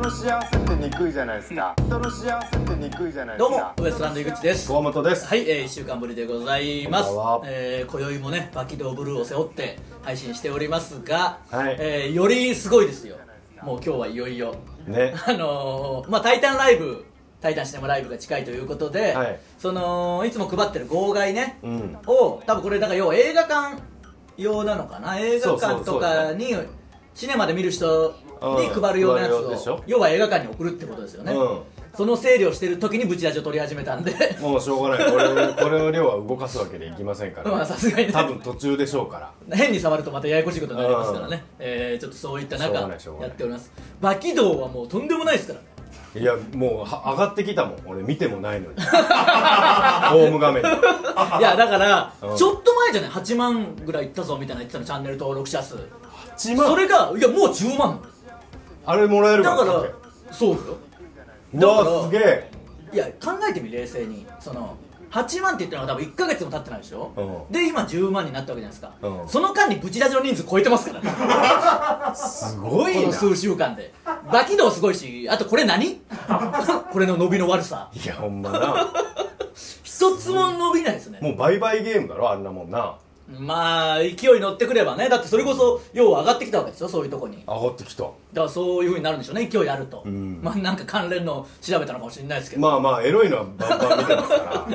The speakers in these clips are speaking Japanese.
の幸せって憎いじゃないですか。人の幸せって憎いじゃないでどうもすかウエストランド井口です。河本です。はい、えー、1週間ぶりでございます。こんばんは。えー、今宵もねバキドーブルーを背負って配信しておりますが、はい。えーよりすごいですよ。もう今日はいよいよ。ね。あのー、まあ「タイタンライブ」タイタンシネマライブが近いということで、はい。そのいつも配ってる号外ね、うん。を多分これなんか要は映画館用なのかな？映画館とかにシネマで見る人に配るようなやつを要は映画館に送るってことですよね、うん。その整理をしてる時にブチラジを取り始めたんで。もうしょうがない。これをこれの量は動かすわけにいきませんから、まあさすがにね。多分途中でしょうから。変に触るとまたややこしいことになりますからね、えーちょっとそういった中やっております。バキ道はもうとんでもないですからね。いやもうは上がってきたもん。俺見てもないのに。ホーム画面に。いやだから、うん。ちょっと前じゃない？8万ぐらいいったぞみたいな言ってたのチャンネル登録者数。8万？それがいやもう10万あれもらえるだからだそうよ。うわすげえ。いや考えてみ冷静に。その8万って言ってるのが多分1か月も経ってないでしょ、うん。で今10万になったわけじゃないですか、うん。その間にブチラジの人数超えてますから。ねすごいな。この数週間で。バキ道すごいしあとこれ何？これの伸びの悪さ。いやほんまな。一つも伸びないですね。もう売買ゲームだろあんなもんなまあ勢いに乗ってくればね。だってそれこそ要は上がってきたわけですよ。そういうとこに。だ上がってきた。からそういうふうになるんでしょうね。勢いあると、ん。まあなんか関連の調べたのかもしれないですけど、まあまあエロいのはバンバン見てますから。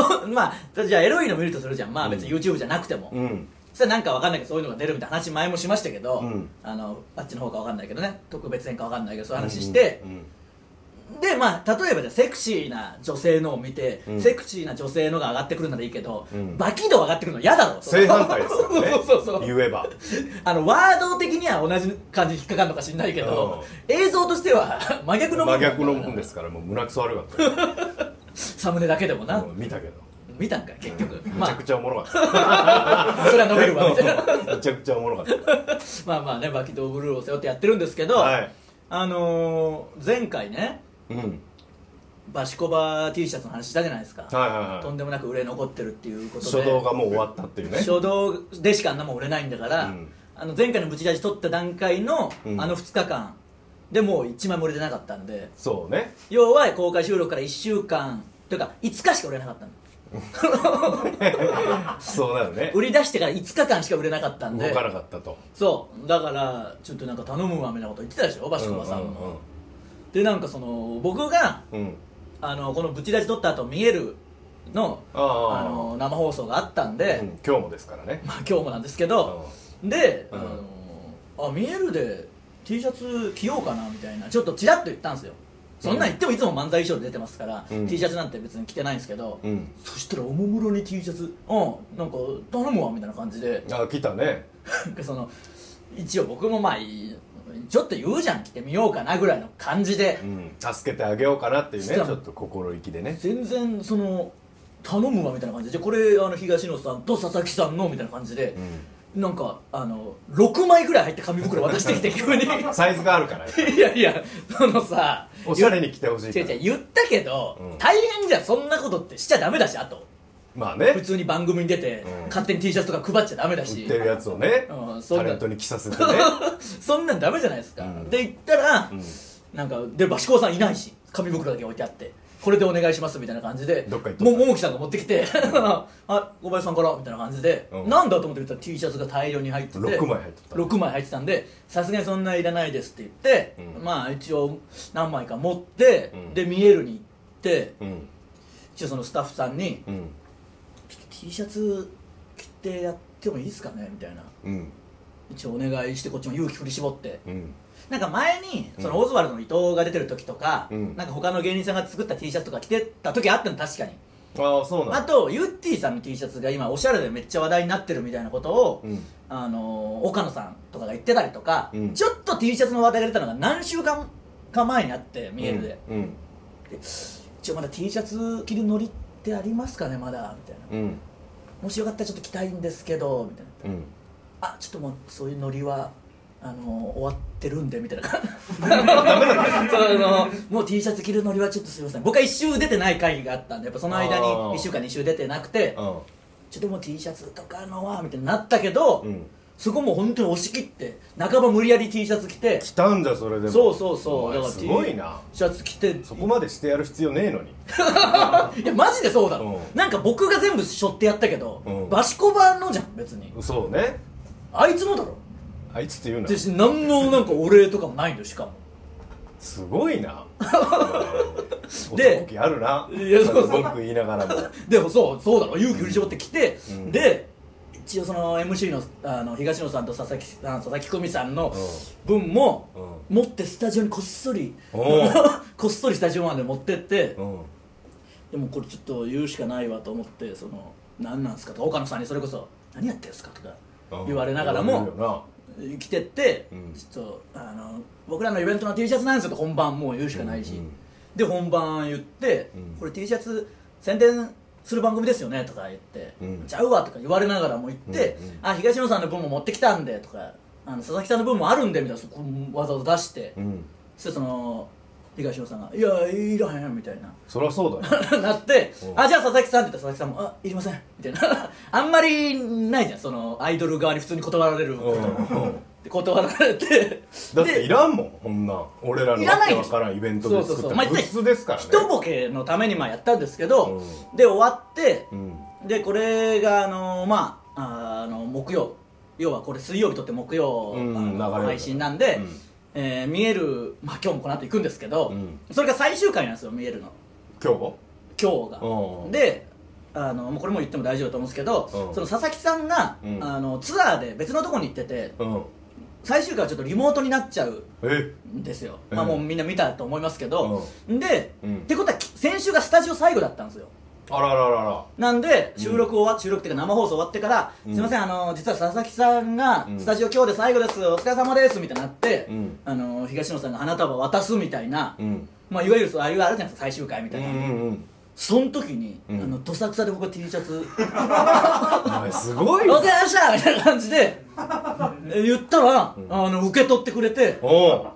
そうまあじゃあエロいの見るとするじゃん。まあ別に YouTube じゃなくても、うん。それなんかわかんないけどそういうのが出るみたいな話前もしましたけど、うん。あのあっちの方かわかんないけどね。特別編かわかんないけどそういう話して。う、んでまあ例えばじゃあセクシーな女性のを見て、うん。セクシーな女性のが上がってくるならいいけど、うん。バキ度上がってくるの嫌だろ正反対ですからね。そうそうそう言えば。あのワード的には同じ感じに引っかかるのか知んないけど、映像としては 真逆のもん真逆のもんですからもう胸くそ悪かったよ。サムネだけでもな、うん見たけど。見たんかい結局。めまあ。ちゃくちゃおもろかっそれは伸びるわみたいな。ためちゃくちゃおもろかった。まあまあねバキドーブルーを背負ってやってるんですけど、はい。あのー、前回ねうん。バシコバ T シャツの話したじゃないですか、はいはいはい。とんでもなく売れ残ってるっていうことで。初動がもう終わったっていうね。初動でしかあんなもん売れないんだから、うん。あの前回のブチラジ取った段階の、うん。あの2日間でもう1枚も売れてなかったんで。そうね。要は公開収録から1週間というか5日しか売れなかったの。そうなるね。売り出してから5日間しか売れなかったんで。動かなかったとそうだからちょっとなんか頼むわみたいなこと言ってたでしょバシコバさんも、でなんかその僕がうん。あのこのブチラジ撮った後見えるのああの生放送があったんで、うん。今日もですからね。まあ今日もなんですけど、で、うん。あのあ見えるで T シャツ着ようかなみたいなちょっとちらっと言ったんですよ。そんなん言ってもいつも漫才衣装で出てますから、うん。T シャツなんて別に着てないんですけど、うん。そしたらおもむろに T シャツうんなんか頼むわみたいな感じで。あ来たね。なんかその一応僕もまあいいちょっと言うじゃん着てみようかなぐらいの感じで、うん助けてあげようかなっていうねちょっと心意気でね。全然その頼むわみたいな感じ。でじゃあこれあの東野さんと佐々木さんのみたいな感じで、なんかあの6枚ぐらい入って紙袋渡してきて 急に。サイズがあるからいやいやそのさおしゃれに着てほしいから。違う違う言ったけど、うん。大変じゃんそんなことってしちゃダメだしあとまあね。普通に番組に出て、うん。勝手に T シャツとか配っちゃダメだ売しってるやつをねうんそんな。タレントに着させてね。そんなんダメじゃないですか、うん。で言ったら、うん。なんかでバシコウさんいないし紙袋だけ置いてあってこれでお願いしますみたいな感じでどっか行っとった。もももきさんが持ってきて あ小林さんからみたいな感じで、うん。なんだと思って言ったら T シャツが大量に入ってて6枚入ってた。6枚入ってたんでさすがにそんないらないですって言って、うん。まあ一応何枚か持って、うん。で見えるに行ってうん。一応そのスタッフさんにうん T シャツ着てやってもいいですかね？みたいな。うん。一応お願いしてこっちも勇気振り絞って。うん。なんか前にそのうんオズワルドの伊藤が出てる時とか、うん。なんか他の芸人さんが作った T シャツとか着てた時あったの確かに。ああそうなんだ。あとユッティさんの T シャツが今おしゃれでめっちゃ話題になってるみたいなことを、うん。あのー岡野さんとかが言ってたりとか、うん。ちょっと T シャツの話題が出たのが何週間か前にあって見えるで、うん。で一応まだ T シャツ着るノリってありますかねまだみたいな。うん。もしよかったらちょっと着たいんですけどみたいな。うん。あちょっともうそういうノリはあの終わってるんでみたいな。そのもう T シャツ着るノリはちょっとすいません。僕は一周出てない会議があったんでやっぱその間にあー。1週間2週出てなくてうん。ちょっともう T シャツとかのはみたいになったけど、うんそこも本当に押し切って半ば無理やり T シャツ着て。来たんじゃそれでも。そうそうそう。だからすごいな。シャツ着て。そこまでしてやる必要ねえのに。いやマジでそうだろ、うん。なんか僕が全部背負ってやったけど、うん。バシコバのじゃん別に。そうね。あいつのだろ。あいつって言うな。で何のなんかお礼とかもないんだよしかも。すごいな。であるな。いやそうそう。文句言いながらも。でもそうそうだろ。勇気振り絞ってきて、うん。で一応その MC のあの東野さんと佐々木さん佐々木久美さんの分も、持ってスタジオにこっそり こっそりスタジオまで持ってって、うん。でもこれちょっと言うしかないわと思ってその何なんすかとか岡野さんにそれこそ何やってんすかとか言われながらもれるよ来てって、うん。ちょっとあの僕らのイベントの T シャツなんですよと本番もう言うしかないし、で本番言って、うん。これ T シャツ宣伝する番組ですよねとか言って、うんちゃうわとか言われながらも言って、うんうんあ東野さんの分も持ってきたんでとかあの佐々木さんの分もあるんでみたいなそこわざわざ出して、なうんそしてその東野さんが「いやいらへん」みたいなそりゃそうだよ なってう、んあ、じゃあ佐々木さんって言ったら佐々木さんも、あ、いりません。みたいな。あんまりないじゃん、その、アイドル側に普通に断られること。うんで断られて。だってでいらんもんこんなん。俺らのいらないでしょ。わけわからんイベントで作った。まあ物質ですからね。一ボケのためにまあやったんですけど、うで、終わって、うん。で、これが、あの、まあ、あの、木曜。要はこれ水曜日とって木曜、うんあの流れる。から配信なんで、うん。えー見える、まあ今日もこの後行くんですけど、うん。それが最終回なんですよ、見えるの。今日今日が、うん。であのもうこれも言っても大丈夫だと思うんですけど、うん。その佐々木さんが、うん。あのツアーで別のとこに行っててうん最終回はちょっとリモートになっちゃうえ？んですよ、うんまあ、もうみんな見たと思いますけど、で、うん。ってことはき先週がスタジオ最後だったんですよ。あららららなんで収録終わ、収録っていうか生放送終わってから、うん。すいませんあの実は佐々木さんがうん。スタジオ今日で最後です。お疲れ様ですみたいになって、うん。あの東野さんが花束渡すみたいな、うん。まあ、いわゆるそうああいうあるじゃないですか最終回みたいな、うんうんその時に、うん。あのどさくさで僕は T シャツ。お前すごいおよ疲れしたみたいな感じでえ言ったら、あの受け取ってくれておう。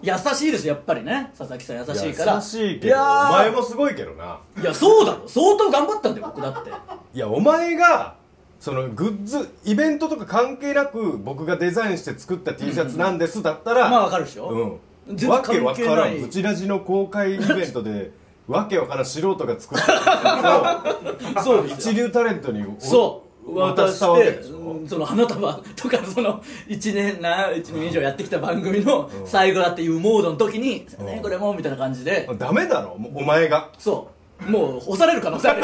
優しいですやっぱりね。佐々木さん優しいから。優しいけどお前もすごいけどな。いやそうだろ。相当頑張ったんだよ僕だって。いやお前がそのグッズイベントとか関係なく僕がデザインして作った T シャツなんですだったらまあわかるでしょ。うん。わけわからんブチラジの公開イベントで わけわからん素人が作ったそう。一流タレントにおそう。渡したわけてでしょ？うんその花束とかその 1年な1年以上やってきた番組の最後だっていうモードの時に「うん。ねこれも」みたいな感じで。ダメだろ？お前が。そう。もう干される可能性ある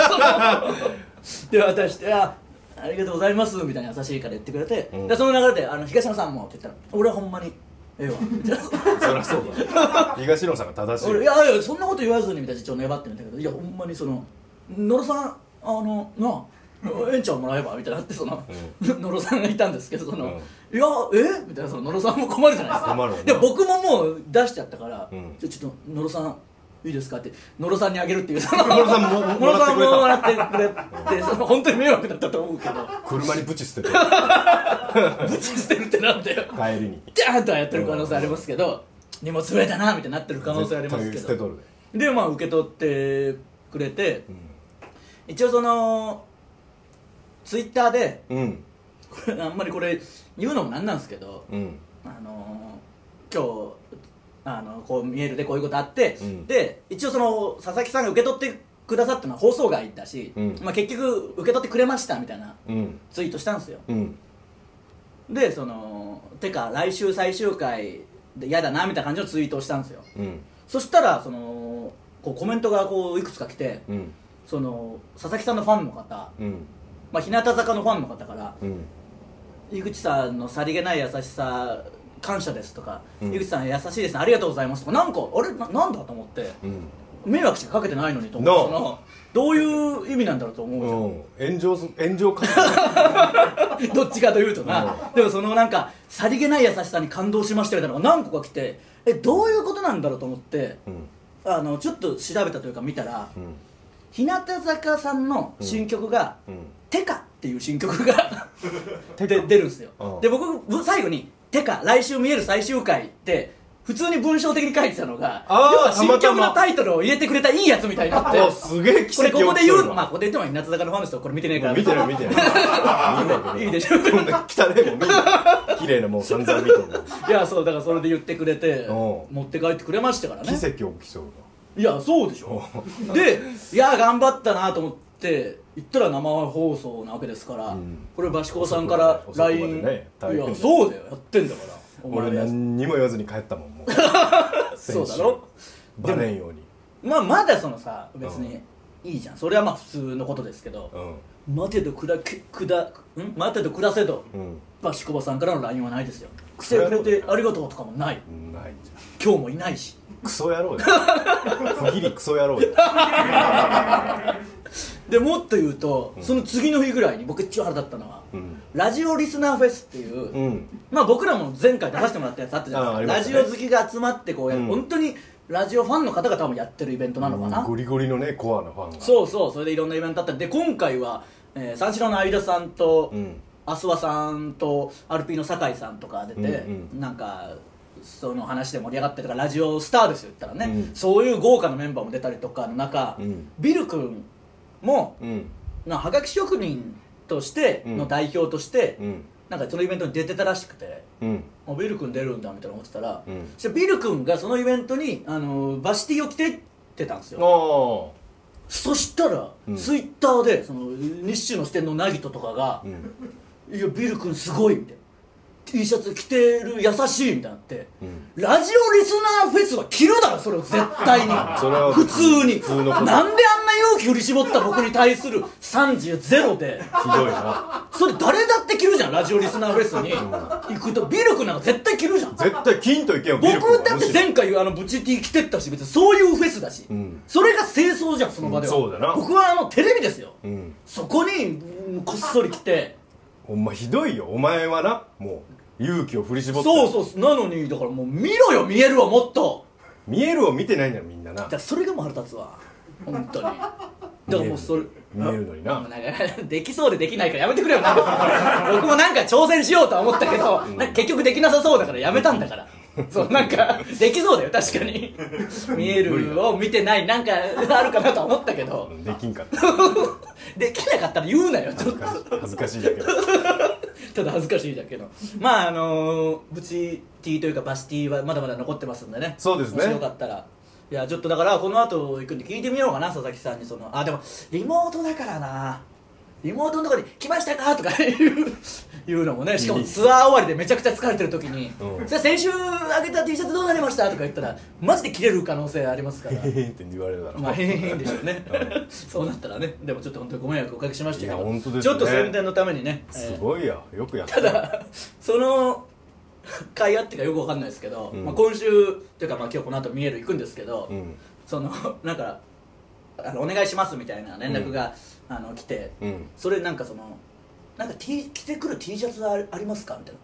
で渡してあ「ありがとうございます」みたいな優しいから言ってくれて、うん。でその流れであの「東野さんも」って言ったら「俺はほんまにええわ」そりゃそうだ 東野さんが正しい。俺いやいやそんなこと言わずにみたいなちょっと粘ってみたけどいやほんまにその野呂さんあのなあええんちゃんもらえばみたいになってその、野呂さんがいたんですけどその、いやえ？みたいなその野呂さんも困るじゃないですか。困るで僕ももう出しちゃったから、うん。ちょっと野呂さんいいですかって野呂さんにあげるっていう。そ の野呂さんも野呂さんもららってくれて。その本当に迷惑だったと思うけど。車にブチ捨てて。ぶち捨てるってなんだよ。帰りに。ジャーンとはやってる可能性ありますけど荷物増えたなみたいになってる可能性ありますけど。ででまあ受け取ってくれて一応そのツイッターでうん。これあんまりこれ言うのもなんなんですけどうん。あの今日あのこうメールでこういうことあって、うん。で一応その佐々木さんが受け取ってくださったのは放送外だし、うん。まあ、結局受け取ってくれましたみたいなうん。ツイートしたんですよ。うん。でそのてか来週最終回で嫌だなみたいな感じのツイートをしたんですよ。うん。そしたらそのこうコメントがこういくつか来てうん。その佐々木さんのファンの方、うん。まあ、日向坂のファンの方からうん。井口さんのさりげない優しさ感謝ですとか、うん。井口さん優しいですねありがとうございますとかなんかあれななんだと思ってうん。迷惑しかかけてないのにと思って No そのどういう意味なんだろうと思うじゃん。うん。炎上す炎上か どっちかというとな、でもそのなんかさりげない優しさに感動しましたみたいなのが何個か来てえどういうことなんだろうと思ってうん。あのちょっと調べたというか見たらうん。日向坂さんの新曲がうん「テカ」っていう新曲がで出るんですよ。うん。で僕ぶ最後に「テカ来週見える最終回」って普通に文章的に書いてたのが要は新曲のタイトルを入れてくれたいいやつみたいになっておすげえ奇これ跡ここで言うのまあここで言ってもいい夏坂のファンの人はこれ見てねえから見てない見てないいいでしょ？こんな汚いもん見んな綺麗なもん散々見とんの。いやそうだからそれで言ってくれて持って帰ってくれましたからね。奇跡起きそういやそうでしょ。でいや頑張ったなと思って言ったら生放送なわけですから、ん。これバシコさんから LINE、ねいやそうだよやってんだから。俺は何にも言わずに帰ったもんもう。そうだろ？バレんように。まあまだそのさ別にいいじゃん。それはまあ普通のことですけどうん。待てどくだけくだん？待てど暮らせどうん。バシコバさんからの LINE はないですよ。来てくれてありがとうとかもない。うんないじゃ今日もいないし。んクソ野郎や。不義理クソ野郎や でもっと言うと、その次の日ぐらいに僕一番腹立ったのは、うん。ラジオリスナーフェスっていう、うん。まあ僕らも前回出させてもらったやつあったじゃないですか、ラジオ好きが集まってこうやる、うん。本当にラジオファンの方が多分やってるイベントなのかな、ゴリゴリのねコアなファンが。そうそうそれでいろんなイベントあった。りで今回は、えー三四郎の相田さんと、うん。アスワさんとアルピーの酒井さんとか出て、うんうん。なんかその話で盛り上がってとかラジオスターですよ言ったらね、うん。そういう豪華なメンバーも出たりとかの中、うん。ビル君もうん。なはがき職人としての代表として、うん。なんかそのイベントに出てたらしくてうん。もうビル君出るんだみたいな思ってたら、うん。そビル君がそのイベントにあのバシティを着てってたんですよ。あそしたら、うん。ツイッターでその日中の支店のナギトとかがあう「ん。いやビル君すごい」みたいな T シャツ着てる優しいみたいになって、うん。ラジオリスナーフェスは着るだろそれを絶対に。それは普通に。普通のこと。なんであんな勇気振り絞った僕に対する30ゼロで。ひどいな。それ誰だって着るじゃんラジオリスナーフェスに。行くとビル君なんか絶対着るじゃん。絶対金といけよビル君は。僕だって前回あのブチ T 着てったし別にそういうフェスだし、うん。それが清掃じゃんその場では、うんそうだな。僕はあのテレビですよ、うん。そこにうんこっそり来てほんまひどいよ。お前はなもう勇気を振り絞って。そうそうなのにだからもう見ろよ見えるわもっと。見えるを見てないんだよみんなな。だからそれがもう腹立つわ。本当に。だからもうそれ見えるのにな。なんかできそうでできないからやめてくれよなんか。僕もなんか挑戦しようとは思ったけど、なんか結局できなさそうだからやめたんだから そうなんかできそうだよ確かに。見えるを見てないなんかあるかなとは思ったけど。うんできんかった。できなかったら言うなよちょっと。恥ずかしいだけど。ただ恥ずかしいだけど。まああのー、ブチティというかバシティはまだまだ残ってますんでね。そうですね。もしよかったら。いやちょっとだからこの後行くんで聞いてみようかな佐々木さんにその。あでもリモートだからなリモートのところに「来ましたか?」とか いういうのもねしかもツアー終わりでめちゃくちゃ疲れてる時に「うんじゃあ先週あげた T シャツどうなりました?」とか言ったらマジで切れる可能性ありますからへへへって言われるだろまあへへへでしょうねそうなったらねでもちょっと本当にご迷惑おかけしましたけいやど、本当ですねちょっと宣伝のためにね、えーすごいやよくやったただその会話ってかよくわかんないですけど、うんまあ、今週っていうかまあ今日この後見える行くんですけど、うんそのなんかあのお願いしますみたいな連絡が、あの来て、うん。それなんかそのなんか、T、着てくる T シャツあありますか？みたい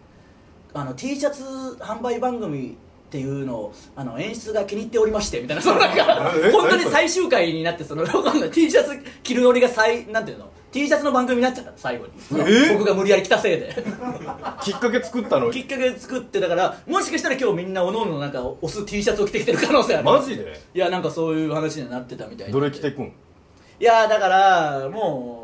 な。あの T シャツ販売番組っていうのをあの演出が気に入っておりましてみたいな。そのなんかえ？本当に最終回になってその T シャツ着るノリが最なんていうの？T シャツの番組になっちゃった最後に。え？僕が無理やり着たせいで。きっかけ作ったのきっかけ作ってだからもしかしたら今日みんなおのおのなんか押す T シャツを着てきてる可能性ある。マジで？いやなんかそういう話になってたみたいで。どれ着てくん？いやだからも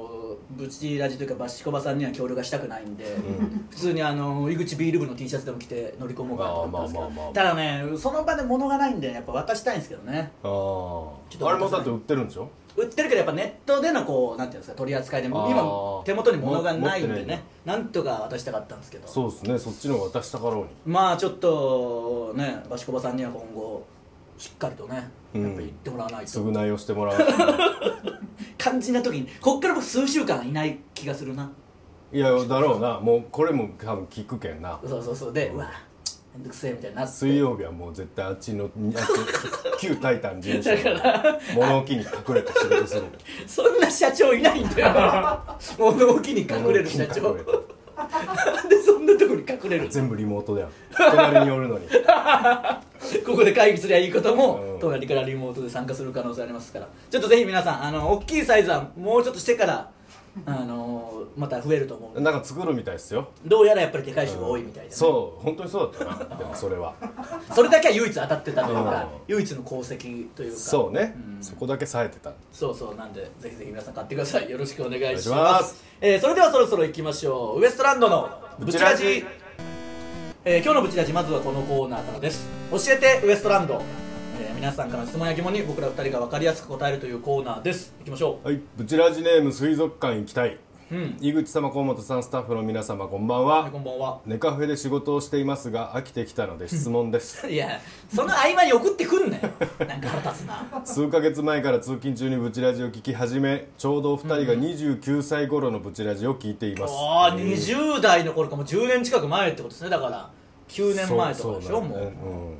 うブチラジというかバシコバさんには協力がしたくないんで、ん。普通にあの井口ビール部の T シャツでも着て乗り込もうかなと思ったんですけどただねその場で物がないんでやっぱ渡したいんですけどね。あちょっとああれもだって売ってるんでしょ？売ってるけどやっぱネットでのこうなんていうんですか取り扱いで今手元に物がないんでねなんとか渡したかったんですけど。そうですねそっちの方が渡したかろうに。まあちょっとねバシコバさんには今後しっかりとねやっぱり言ってもらわないと、償いをしてもらう 肝心な時にこっから僕数週間いない気がするな。いやだろうな。もうこれも多分聞くけんな。そうそうそう。で、うわめんどくせえみたいになって。水曜日はもう絶対あっちのあっち旧タイタン事務所だからの物置に隠れて仕事する。そんな社長いないんだよ。物置に隠れる社長。物置に隠れて。な んでそんなとこに隠れる全部リモートだよ。隣におるのに ここで会議すりゃいいことも、うん。隣からリモートで参加する可能性ありますから。ちょっとぜひ皆さんあの大きいサイズはもうちょっとしてからあのーまた増えると思うなんか作るみたいですよ。どうやらやっぱりでかい人が多いみたいで、ね。そう本当にそうだったな。でもそれは。それだけは唯一当たってたというかうん。唯一の功績というか。そうね、ん。そこだけ冴えてた。そうそうなんでぜひぜひ皆さん買ってください。よろしくお願いします。しえーそれではそろそろ行きましょう。ウエストランドのブチラジえー今日のブチラジまずはこのコーナーからです。教えてウエストランド、えー皆さんからの質問や疑問に僕ら二人が分かりやすく答えるというコーナーです。行きましょう。はいブチラジネーム水族館行きたい。ううん。井口様河本さんスタッフの皆様こんばんは。いはこんばんは。ネカフェで仕事をしていますが飽きてきたので質問です。いやその合間に送ってくんなよ。なんか腹立つな。数ヶ月前から通勤中にブチラジを聞き始めちょうどお二人が29歳頃のブチラジを聞いています、ああ20代の頃かもう10年近く前ってことですね。だから9年前とかでしょもうそうそう。うん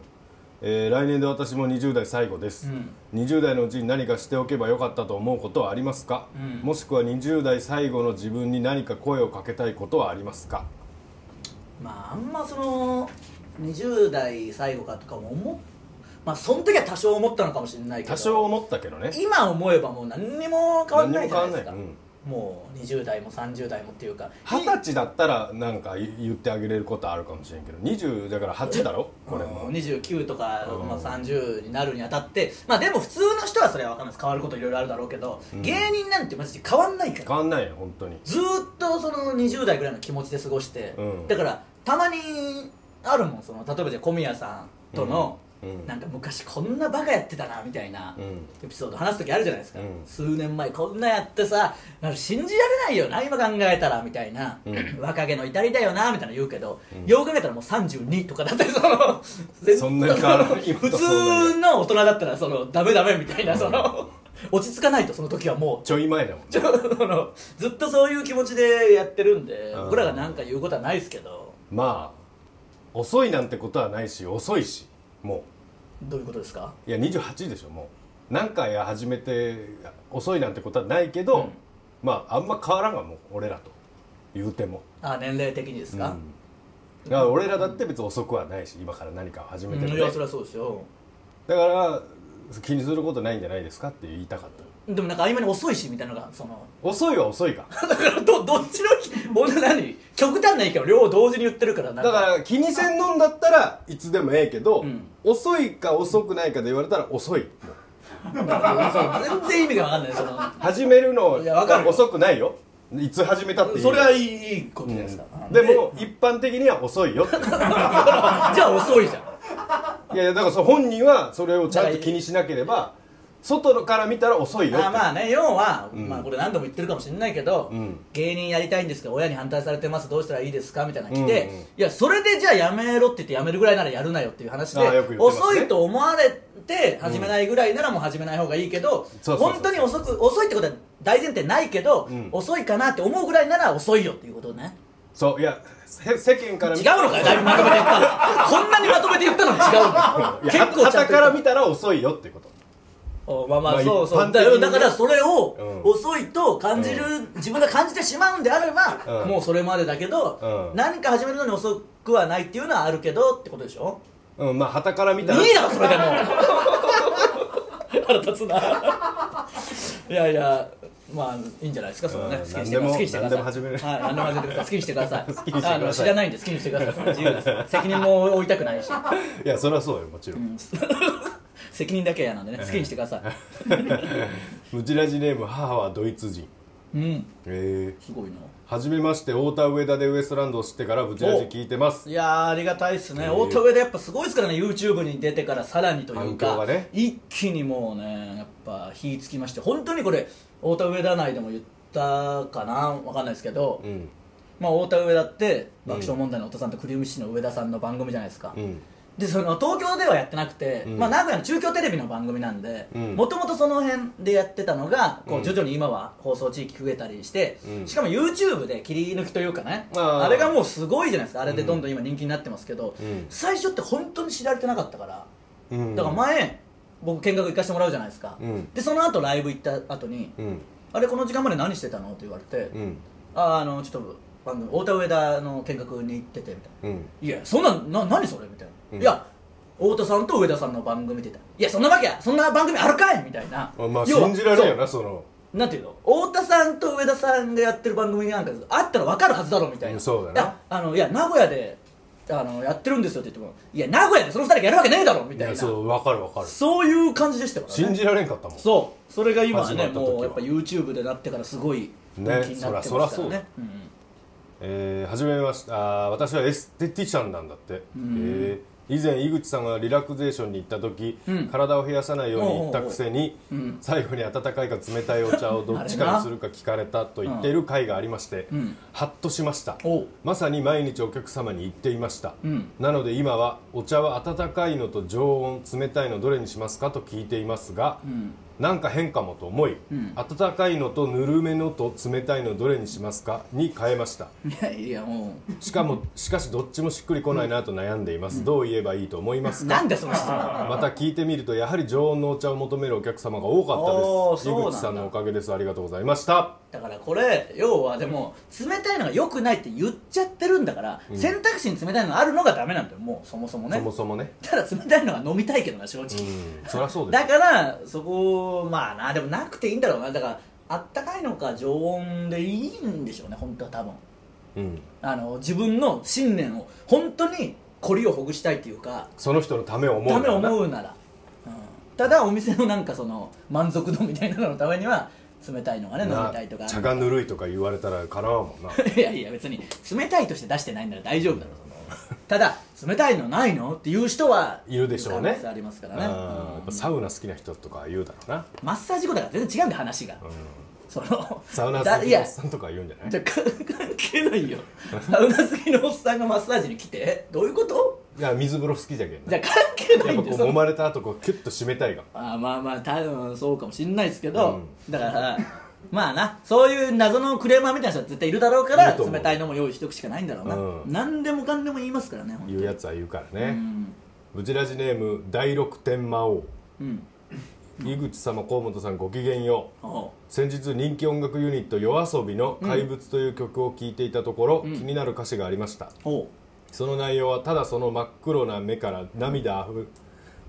えー来年で私も20代最後です、20代のうちに何かしておけばよかったと思うことはありますか、うん。もしくは20代最後の自分に何か声をかけたいことはありますか？まああんまその20代最後かとかも思っまあその時は多少思ったのかもしれないけど。多少思ったけどね。今思えばもう何にも変わんないじゃないですか。何にも変わんないもう20代も30代もっていうか二十歳だったらなんか言ってあげれることあるかもしれんけど20だから8だろ？これも。うん29とか、うん。まあ、30になるにあたってまあでも普通の人はそれは分かんないです。変わることいろいろあるだろうけど、うん。芸人なんてマジで変わんないから。変わんないよ本当に。ずーっとその20代ぐらいの気持ちで過ごして、うん。だからたまにあるもんその例えばじゃあ小宮さんとの、なんか昔こんなバカやってたなみたいなうん。エピソード話す時あるじゃないですか、うん。数年前こんなやってさなんか信じられないよな今考えたらみたいな、うん。若気の至りだよなみたいな言うけど、うん。よう考えたらもう32とかだったりその全 そんな普通の大人だったらそのダメダメみたいなその落ち着かないとその時はもう。ちょい前だもんね。ちょあのずっとそういう気持ちでやってるんでうん。僕らが何か言うことはないですけど。まあ遅いなんてことはないし遅いしもどういうことですか？ういや28でしょもう。何かや始めて遅いなんてことはないけど、うん。まああんま変わらんがもう俺らと。言うても。あ年齢的にですか、うん。だから俺らだって別に遅くはないし今から何かを始めてるね。うん。いやそれはそうですよ。だから気にすることないんじゃないですかって言いたかったでもなんか合間に遅いしみたいなのがその。遅いは遅いか。だからどどっちのほんと何？極端な意見を両方同時に言ってるからなんだから気にせんのんだったらいつでもええけど、うん。遅いか遅くないかで言われたら遅い。そう全然意味が分かんないその。始めるのいやわかるよ。遅くないよ。いつ始めたっていいそれはいいいいことじゃないですか、うん。でも一般的には遅いよって。じゃあ遅いじゃん。いやいやだからその本人はそれをちゃんと気にしなければ外から見たら遅いよあまあね要は、うん。まあこれ何度も言ってるかもしれないけど、うん。芸人やりたいんですけど親に反対されてます？どうしたらいいですか？みたいなの来て、うん。うんいやそれでじゃあやめろって言ってやめるぐらいならやるなよっていう話で、ね。遅いと思われて始めないぐらいならもう始めない方がいいけど、そうそうそう本当に遅く遅いってことは大前提ないけど、うん。遅いかなって思うぐらいなら遅いよっていうことね。そういやせ世間から違うのかよだいぶまとめて言ったの。こんなにまとめて言ったのに違うの。結構ちゃんと言った。旗から見たら遅いよっていうこと。おまあまあまあそうそう、だだからそれをうん。遅いと感じる、自分が感じてしまうんであれば、うん。もうそれまでだけど、うん。何か始めるのに遅くはないっていうのはあるけどってことでしょ？うん。まあ旗から見たら。いいだろそれでも。腹立つな。いやいやまあいいんじゃないですかそのね。うん。好きにしてください。好きにしてください。何でも始める。はい何でも始めてください。好きにしてください。好きにしてください。あの知らないんで好きにしてください。自由です。責任も負いたくないし。いやそれはそうよもちろん、うん責任だけは嫌なんでね好きにしてください。ムチラジネーム母はドイツ人。うん。ええ。すごいな。はじめまして太田上田でウエストランドを知ってからブチラジ聞いてます。いやーありがたいっすね。えー太田上でやっぱすごいですからね YouTube に出てからさらにというか、がね。一気にもうねやっぱ火つきまして本当にこれ太田上田内でも言ったかなわかんないですけど、うん。まあ、太田上田って爆笑問題の太田さんとクリームシチューの上田さんの番組じゃないですか、うんでその東京ではやってなくて、うん。まあ、名古屋の中京テレビの番組なんでうん。もともとその辺でやってたのがこううん。徐々に今は放送地域増えたりして、うん。しかも YouTube で切り抜きというかねあれがもうすごいじゃないですか。あれでどんどん今人気になってますけど、うん。最初って本当に知られてなかったから。うん。だから前僕見学行かせてもらうじゃないですか、うん。でその後ライブ行った後にうん「あれこの時間まで何してたの?」って言われて「うん。あーあのちょっと番組太田上田の見学に行ってて」みたいな。うん。いやそんなんな何それ？みたいな、うん。いや太田さんと上田さんの番組出た。いやそんなわけやそんな番組あるかい！みたいな。あまあ要は信じられんよなその。なんていうの？太田さんと上田さんがやってる番組なんかあったら分かるはずだろみたいな、うんそうだな。いやあのいや名古屋であのやってるんですよって言ってもいや名古屋でその二人がやるわけねえだろみいたいな。そやそう分かる分かる。ういう感じでしたからね。信じられんかったもん。そう。それが今はね始まった時は。もうやっぱ YouTube でなってからすごい人気になってますからね。そらそらそうだ。うんうん。えー、はじめましてあー私はエステティシャンなんだって、えー以前井口さんがリラクゼーションに行った時、うん。体を冷やさないように言ったくせに、最後に温かいか冷たいお茶をどっちかにするか聞かれたと言っている回がありまして、うん。ハッとしました。まさに毎日お客様に言っていました、うん。なので今はお茶は温かいのと常温冷たいのどれにしますかと聞いていますが、うんなんか変かもと思い、ん。温かいのとぬるめのと冷たいのどれにしますか？に変えました。いやいやもしかもしかしどっちもしっくりこないなと悩んでいます、どう言えばいいと思いますか？う なんでその質問また聞いてみるとやはり常温のお茶を求めるお客様が多かったです。井口さんのおかげです。ありがとうございましただからこれ要はでも冷たいのが良くないって言っちゃってるんだから、選択肢に冷たいのがあるのがダメなんだよもうそもそもね。そもそもね。ただ冷たいのが飲みたいけどな正直、うん。そりゃそうですだからそこまあなでもなくていいんだろうな。だからあったかいのか常温でいいんでしょうね本当は多分。うん。あの自分の信念を本当にコリをほぐしたいっていうかその人のためを思うためをな思うなら、うん。ただお店のなんかその満足度みたいなののためには冷たいのがね飲みなたいとか。茶がぬるいとか言われたらかなわんもんな。いやいや別に冷たいとして出してないなら大丈夫だろその。ただ冷たいのないのっていう人はいるでしょうね。ありますからね、うん。サウナ好きな人とか言うだろうな、マッサージ後だから全然違うんだよ話が、うん。そのサウナ好きだいやのおっさんとか言うんじゃない？じゃ関係ないよ。サウナ好きのおっさんがマッサージに来てどういうこと？いや水風呂好きじゃけんな。じゃあ関係なやっぱいんだよ。そのこう揉まれた後こうキュッと締めたいが。あまあまあ多分そうかもしんないですけど、うだからまあなそういう謎のクレーマーみたいな人は絶対いるだろうから冷たいのも用意しておくしかないんだろうな、うん。何でもかんでも言いますからね言うやつは言うからうね、ん。ブチラジネーム第六天魔王。うん。井口様河本さんごきげんよう。先日人気音楽ユニット YOASOBI の「怪物」という曲を聴いていたところ、ん。気になる歌詞がありました。おうその内容はただその真っ黒な目から涙あふ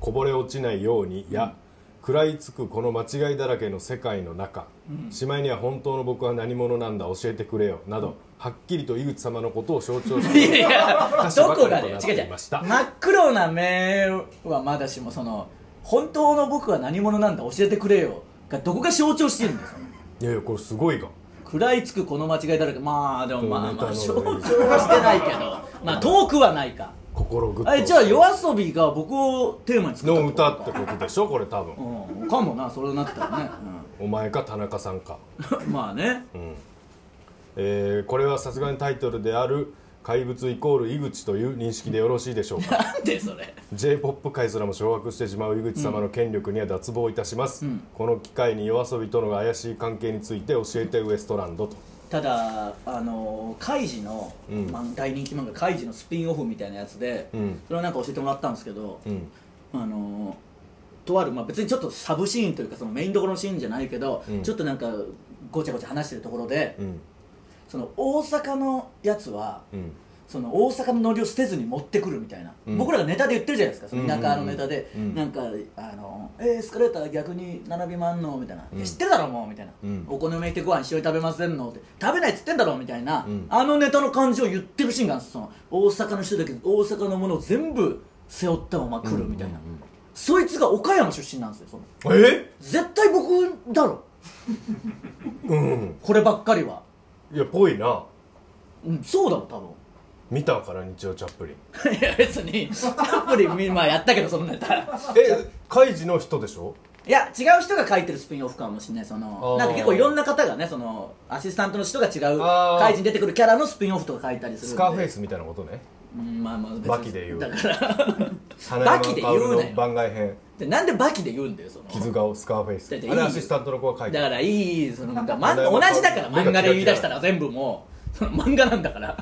こぼれ落ちないようにや、食らいつくこの間違いだらけの世界の中、しまいには本当の僕は何者なんだ教えてくれよなど、はっきりと井口様のことを象徴しいやいた。やどこがだよ違う違う。真っ黒な目はまだしもその本当の僕は何者なんだ教えてくれよがどこが象徴してるんだよそのいやいやこれすごいが。食らいつくこの間違いだらけ。まあでもまあまあ象徴のはしてないけどまあ遠くはないか。心ぐっとあれじゃあ夜遊びが僕をテーマに作ったの歌ってこことでしょ？これ多分、うん。かもなそれになったらね、お前か田中さんか。う んまあね。うん。えーこれはさすがにタイトルである「怪物イコール井口」という認識でよろしいでしょうか？なんでそれ。J p o p 界すらも掌握してしまう井口様の権力には脱帽いたします、うん。この機会に夜遊びとの怪しい関係について教えてウエストランドとただあのカイジの、うん。まあ大人気漫画カイジのスピンオフみたいなやつで、うん。それをなんか教えてもらったんですけど、うん。あのとある、まあ、別にちょっとサブシーンというかそのメインどころのシーンじゃないけど、うん。ちょっとなんかごちゃごちゃ話してるところで、うん。その大阪のやつはうんその大阪のノリを捨てずに持ってくるみたいな、うん。僕らがネタで言ってるじゃないですか。その田舎のネタで、うん。うん。うんなんかあの「えーエスカレーター逆に並びまんの?」みたいな、うん。知ってるだろもう」みたいな、うん。お好み焼きご飯一緒に食べませんの?」って「食べないっつってんだろ」みたいな、うん。あのネタの感じを言ってるシーンがあるんですその大阪の人だけど大阪のものを全部背負ったまま来るみたいな、うんうんうん。そいつが岡山出身なんですよその。え？絶対僕だろ。うん。こればっかりは。いやぽいな。うんそうだろ多分見たから日曜チャップリン。いや別にチャップリンまあやったけどそのネタ。えカイジの人でしょ？いや違う人が書いてるスピンオフかもしれないそのなんか結構いろんな方がねそのアシスタントの人が違うあー。怪人出てくるキャラのスピンオフとか書いたりするスカーフェイスみたいなことね。うんまあまあバキで言う。だから花バキで言うなよ。の番外編。でなんでバキで言うんだよその。傷顔スカーフェイス。あれアシスタントの子が書いてる。だからいいその同じだから漫画で言い出したら全部もうその漫画なんだから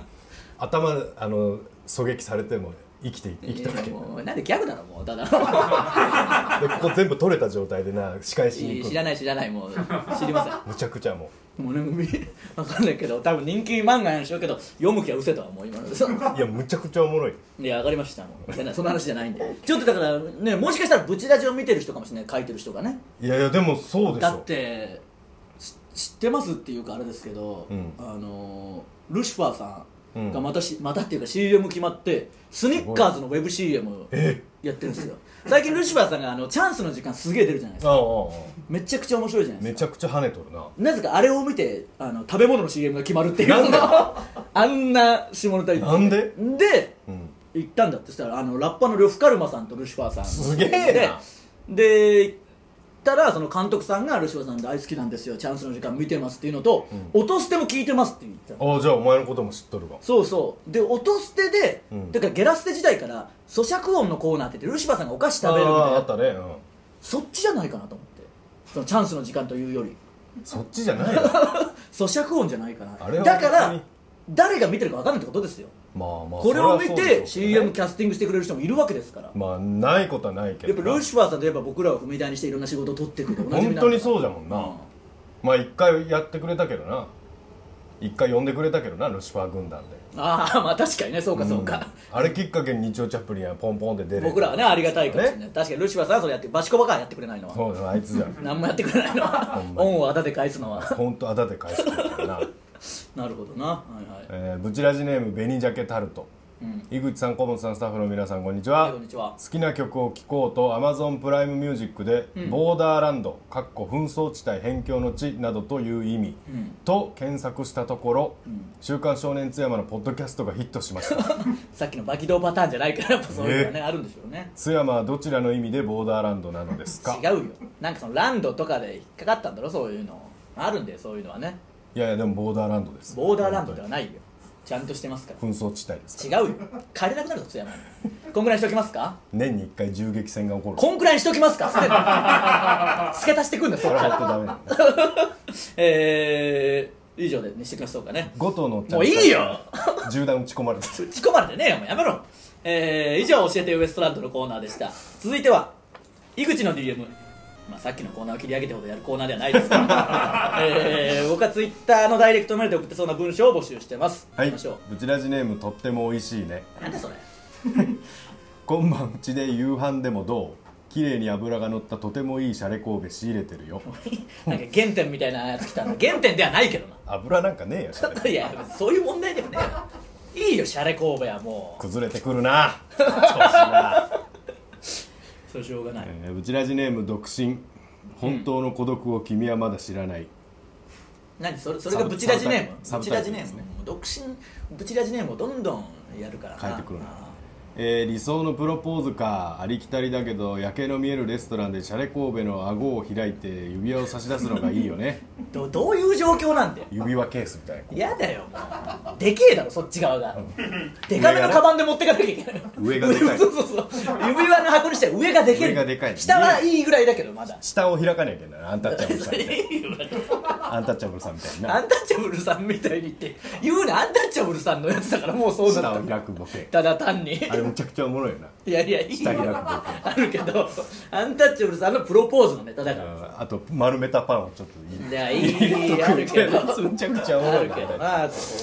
頭あの狙撃されても生きて生きけ。うなんでギャグだろもうただ。でここ全部取れた状態でな仕返しに知らない知らないもう。知りません。むちゃくちゃももうねみわかんないけど多分人気漫画なんでしょうけど読む気は失せとは思う今ので。いやむちゃくちゃおもろい。いや上がりましたもう。その話じゃないんで。ちょっとだからねもしかしたらブチラジを見てる人かもしれない書いてる人がね。いやいやでもそうでしだっょて知ってますっていうかあれですけど、うん。あのールシファーさうんんがまたし、またっていうか CM 決まってスニッカーズのウェブ CM やってるんですよ。最近ルシファーさんがあのチャンスの時間すげえ出るじゃないですか。めちゃくちゃ面白いじゃないですか。めちゃくちゃ跳ねとるな。なぜかあれを見てあの食べ物の CM が決まるっていうなんであんな下ネタ言って。なんで？でうん。行ったんだって。そしたらあのラッパーの呂布カルマさんとルシファーさん。すげえな。でで行ったらその監督さんがルシファーさん大好きなんですよ。チャンスの時間見てますっていうのと、音捨ても聞いてますって言ったの。ああじゃあお前のことも知っとるわ。そうそう。で音捨てで、うん。だからゲラ捨て時代から咀嚼音のコーナーって言ってルシファーさんがお菓子食べるみたいな。あったね、うん。そっちじゃないかなと思って。そのチャンスの時間というより。そっちじゃないよ。咀嚼音じゃないかな。だから誰が見てるか分かんないってことですよまあまあこれを見てね。CM キャスティングしてくれる人もいるわけですから。まあないことはないけやっぱルシファーさんといえば僕らを踏み台にしていろんな仕事を取ってくるおなじみなんだ本当にそうじゃもんな、うん。まあ一回やってくれたけどな。一回呼んでくれたけどなルシファー軍団で。ああまあ確かにね。そうかそうか、あれきっかけに日曜チャップリンはポンポンで出れる僕らはねありがたいかもしれない、ね。確かにルシファーさんはそれやってバシコバカはやってくれないのは。そうだあいつじゃん。何もやってくれないのは。恩をあだで返すのは。本当あだで返してるからな、なるほどな。はいはい。えー、ブチラジネーム紅鮭タルト。うん。井口さん、河本さん、スタッフの皆さん、こんにちは。はいこんにちは。好きな曲を聴こうと Amazon プライムミュージックで、ボーダーランドかっこ紛争地帯辺境の地などという意味、ん。と検索したところ、週刊少年津山のポッドキャストがヒットしました。さっきのバキドーパターンじゃないからやっぱそういうのはね、あるんでしょうね。津山はどちらの意味でボーダーランドなのですか？違うよ。なんかそのランドとかで引っかかったんだろそういうの。あるんだよそういうのはねいやいやでもボーダーランドです。ボーダーランドではないよ。ちゃんとしてますから。紛争地帯です違うよ。帰れなくなるぞ津山。にこんぐらいにしときますか？年に1回銃撃戦が起こる。こんくらいにしときますか？付け足してくんだよそっかそれは本当ダメらだねえー、以上でにしてきましょうかね。5頭のもういいよ！銃弾撃ち込まれた。打ち込まれてねえよもうやめろ。えー、以上教えてウエストランドのコーナーでした。続いては井口の DM まあ、さっきのコーナーを切り上げてほどやるコーナーではないです。が、えー、僕はツイッターのダイレクトメールで送ってそうな文章を募集してます。はい。ましょう。ブチラジネームとっても美味しいね。なんだそれ。今晩うちで夕飯でもどう？綺麗に脂が乗ったとてもいいシャレ神戸仕入れてるよ。なんか原点みたいなやつ来たんだ。原点ではないけど油なんかねえよシャいやそういう問題でもねえよ。いいよシャレ神戸はも崩れてくるな。調子が。うそれしょうがない、えーブチラジネーム独身本当の孤独を君はまだ知らない、何？それそれがブチラジネーム？サブブチラジネーム、サブタイトルですね。独身ブチラジネームをどんどんやるから。な書いてくるな。あえー理想のプロポーズかありきたりだけど夜景の見えるレストランでシャレ神戸の顎を開いて指輪を差し出すのがいいよね。ー どどういう状況なんだよ。指輪ケースみたいな。嫌だよもうでけえだろそっち側が。でかめのカバンで持ってかなきゃいけない上がでかい。そうそうそう指輪の箱にして上がでけえ上がでかい下はいいぐらいだけどまだ。下を開かなきゃいけないアンタッチャブルさんみたい いいよなアンタッチャブルさんみたいアな。ンタッチャブルさんみたいにって言うなアンタッチャブルさんのやつだからもうそうなった。ただ単に。あれむちゃくちゃおもろいよないやいやいいあるけどアンタッチャブルさんのプロポーズのネタだから。うんあと丸めたパンをちょっと入れいやいいあるけど。むちゃくちゃおもあるろいなけどな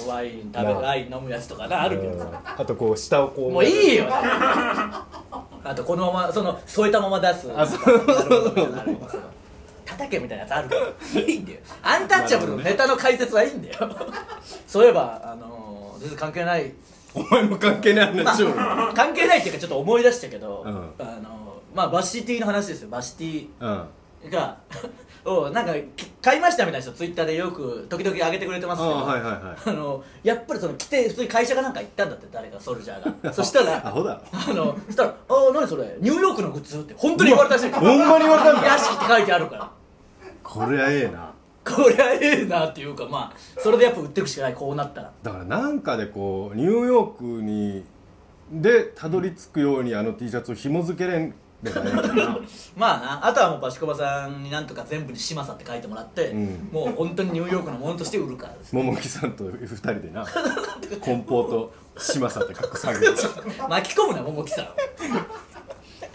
ワイン食べなワイン飲むやつとかなあるけど。さあとこう下をこう。もういいよ。あとこのままその添えたまま出す。あそう。なるほど叩けみたいなやつあるからいいんだよ。アンタッチャブルのネタの解説はいいんだよ。そういえばあの全然関係ない。お前も関係ない話を。まあ関係ないっていうかちょっと思い出したけど、うん。あのまあバシティの話ですよ。バシティうん。が をなんかき買いましたみたいな人ツイッターでよく時々上げてくれてますけどあはいはいはい。あのやっぱりその来て普通に会社かなんか行ったんだって誰かソルジャーが。そしたらアホだ。ろあのそしたら「ああ何それ？ニューヨークのグッズ?」って本当に言われたらしい。ほんまに言われたんだ屋敷って書いてあるからこれはええな。こりゃええなっていうかまあそれでやっぱ売っていくしかないこうなったら。だからなんかでこうニューヨークにでたどり着くようにあの T シャツを紐付けれんればええかな。まあなあとはもうバシコバさんになんとか全部に嶋佐って書いてもらって、うん。もう本当にニューヨークのものとして売るからです。桃木さんと二人でな 梱包と嶋佐って書く作業。巻き込むな桃木さん。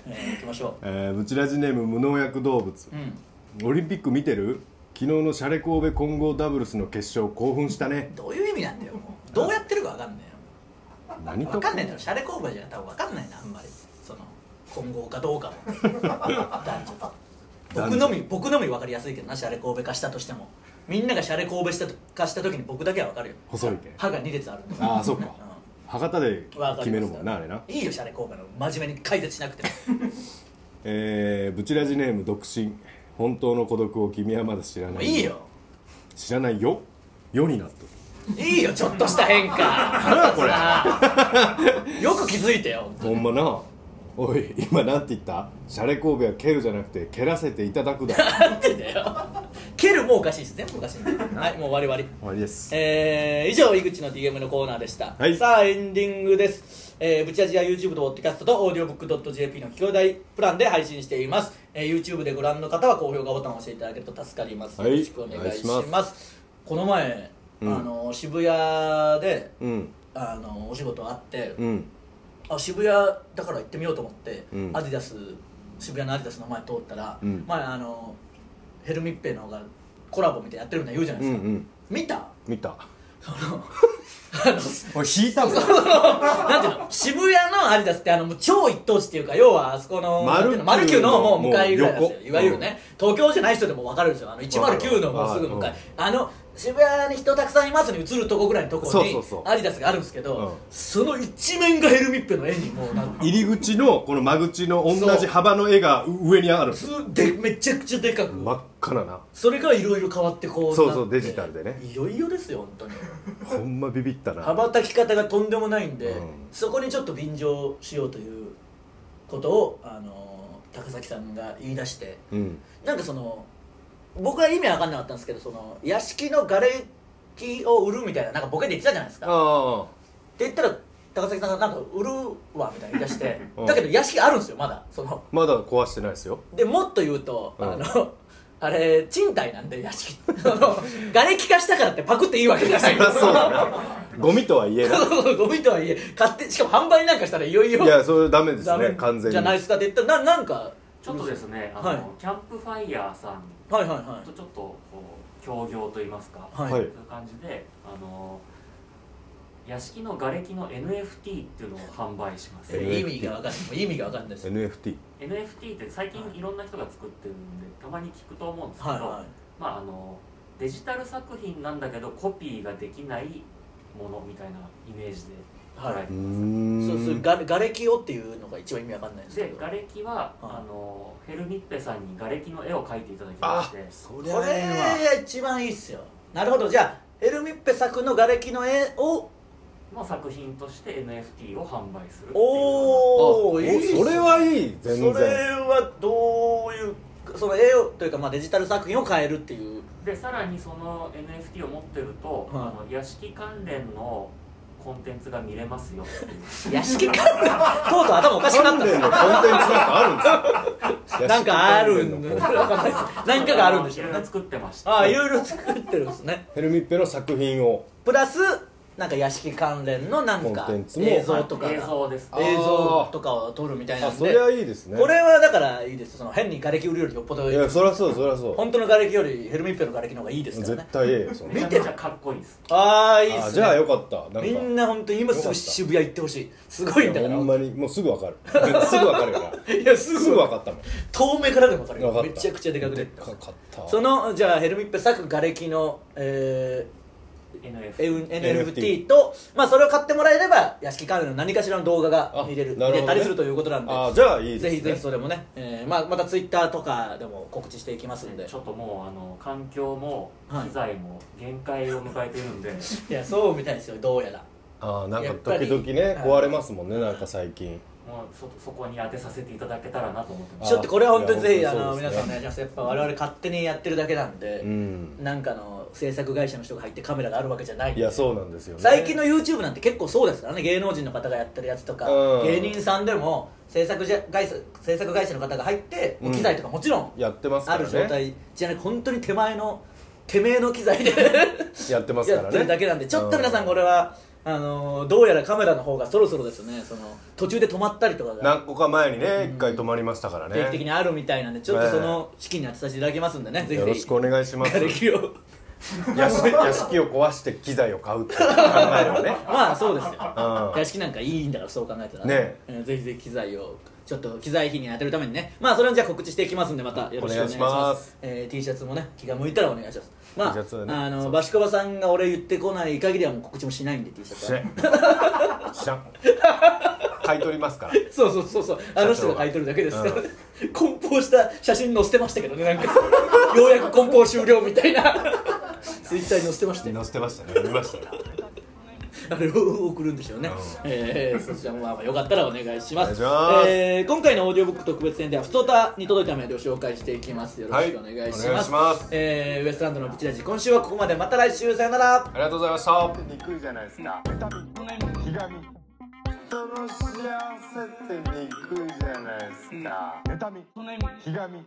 えー、行きましょえーブチラジネーム無農薬動物。ううんオリンピック見てる？昨日のシャレ神戸混合ダブルスの決勝興奮したね。どういう意味なんだよもう。どうやってるか分かんないよ。何と分かんないだろシャレ工場じゃ多分分かんないなあんまり。その混合かどうかも。男女僕のみ僕のみ分かりやすいけどなシャレ神戸化したとしても。みんながシャレ神戸した化した時に僕だけは分かるよ。細いけん。歯が2列あるああそうか。博多で決めるもんなあれな。いいよシャレ神戸の。真面目に解説しなくて えー、ブチラジネーム独身本当の孤独を君はまだ知らないいいよ。知らないよ。世になっとる。いいよちょっとした変化。これ。よく気づいてよ。ほんまな。おい今なんて言った？シャレ神戸は蹴るじゃなくて蹴らせていただくだ。終なんでだよ蹴るもうおかしいです全部おかしいはいもう終わり終わり。わりです。えー、以上井口の DM のコーナーでした、はい。さあエンディングです、えー、ブチラジは YouTube と Podcast と audiobook.jp の聞き放題プランで配信しています、えー、YouTube でご覧の方は高評価ボタンを押していただけると助かります、はい。よろしくお願いします。この前、うん。あの渋谷でうん。あのお仕事あって、うん。あ渋谷だから行ってみようと思って、うん。アディダス渋谷のアディダスの前通ったら、うん。前あのヘルミッペのがコラボみたいなやってるみたいな言うじゃないですか、うんうん。見た？見た。あの 俺引いたぞなんていうの？渋谷のアディダスってあのもう超一等地っていうか要はあそこのマルキューの？もう向かいぐらいですよいわゆるね、東京じゃない人でも分かるんですよあの109のもうすぐ向かい。あの渋谷に人たくさんいますに映るとこぐらいのところにアディダスがあるんですけど、うん。その一面がヘルミッペの絵にもうなんか入り口のこの間口の同じ幅の絵が上にある。すでめちゃくちゃでかく、真っ赤なな。それがいろいろ変わってこうそうそうデジタルでね。いよいよですよ本当に。ほんまビビったな。羽ばたき方がとんでもないんで、うん。そこにちょっと便乗しようということを、あの高崎さんが言い出してうん。なんかその僕は意味わかんなかったんですけどその屋敷の瓦礫を売るみたいななんかボケで言ってたじゃないですか。ってあ言ったら高崎さんがなんか売るわみたいな言い出して、うん。だけど屋敷あるんですよまだその。あまだ壊してないですよ。でもっと言うと、うん。あのあれ賃貸なんで屋敷。その瓦礫化したからってパクっていいわけじゃない。そりゃそうだな。ゴミとはいえなゴミとはいえ。買ってしかも販売なんかしたらいよいよ。いやそれダメですダメね完全に。じゃないですかって言ったらななんかちょっとですね、あの、はい。キャンプファイヤーさんはいはいはとちょっとこう協業といいますか、いはい、はいそういう感じであの屋敷の瓦礫の NFT っていうのを販売します、えー意味がわかんない。意味がわかんないです。NFT NFT って最近いろんな人が作ってるんでたまに聞くと思うんですけど、はいはまああのデジタル作品なんだけどコピーができないものみたいなイメージで捉えてうーます、いそうそうんが瓦礫をっていうのが一番意味わかんないですけど。で瓦礫は、あのヘルミッペさんに瓦礫の絵を描いていただきまして。そこれが一番いいっすよ。なるほど。じゃあエルミッペ作の瓦礫の絵をの作品として NFT を販売するっていうよおおいいっすね。それはいい全然。それはどういうその絵をというかまあデジタル作品を変えるっていう。でさらにその NFT を持ってると、はい。あの屋敷関連のコンテンツが見れますよ屋敷関連とうとう頭おかしくなったんコンテンツなんかあるんですか？なんかあるんで。何かがあるんでしょう作ってました。ああいろいろ作ってるんですね。ヘルミッペの作品を。プラスなんか屋敷関連のなんかコンテンツも。映像とかが。映像ですあ映像とかを撮るみたいなんで。あそりゃいいですね。これはだからいいです。その変に瓦礫売るよりよっぽどいやそりゃそうそりゃそう。本当の瓦礫よりヘルミッペの瓦礫の方がいいですから絶ね対ええよそんな。めちゃかっこいいですああいいっすね。あじゃあよかった。なんか。みんな本当に今すぐ渋谷行ってほしい。すごいんだから。ほんまにもうすぐわかる。すぐわかるから。いやすぐすぐわかったもん。遠目からでも分かるよわかった。めちゃくちゃでかくてでかかった。そのじゃあヘルミッペ作瓦礫の、えー、NFT と、まあ、それを買ってもらえれば屋敷関連の何かしらの動画があ見れるね。見れたりするということなんで。あじゃあいいですね。ぜひぜひそれもね、えーまあ、またツイッターとかでも告知していきますんで。ちょっともうあの環境もはい。機材も限界を迎えているんで、いやそうみたいですよどうやら。ああなんか時々ねはい。壊れますもんねなんか最近。もうそそこに当てさせていただけたらなと思ってます。ちょっとこれは本当にぜひあの皆さんお願いします。やっぱ我々勝手にやってるだけなんで、うん。なんかの制作会社の人が入ってカメラがあるわけじゃない。いやそうなんですよね。最近の YouTube なんて結構そうですからね。芸能人の方がやってるやつとか、うん。芸人さんでも制作じゃ会社制作会社の方が入って、もう機材とかもちろんやってますかあらね。る状態。じゃなく本当に手前のてめえの機材で やってますからね。やってるだけなんでちょっと皆さんこれは、あのーどうやらカメラの方がそろそろですね。その途中で止まったりとかが。何個か前にね一回止まりましたから定期的ねにあるみたいなんでちょっとその資金に当てさせていただきますんでね、ぜひよろしくお願いします 屋敷屋敷を壊して機材を買うって考えればね。まあそうですよ。うん。屋敷なんかいいんだからそう考えたらね。えーぜひぜひ機材をちょっと機材費に当てるためにね。まあそれをじゃあ告知していきますんでまたよろしくお願いします。えー T シャツもね気が向いたらお願いします。まああのバシコバさんが俺言ってこない限りはもう告知もしないんで T シャツしは知らん買い取りますから。そうそうそうそう。あの人が書いてるだけですから、ね 梱包した写真載せてましたけどねなんか。ようやく梱包終了みたいな。ツイッターに載せてましたよ。載せてましたね。見ましたね あれを送るんでしょうね、えー、そちらもまあまあよかったらお願いします。します。えー今回のオーディオブック特別編ではふとたに届いたメールを紹介していきます。よろしくお願いします,、はいお願いします。えーウエストランドのブチラジ今週はここまで。また来週さよなら。ありがとうございました。憎いじゃないですか。ひがみ人の幸せって憎いじゃないですか。妬みひがみ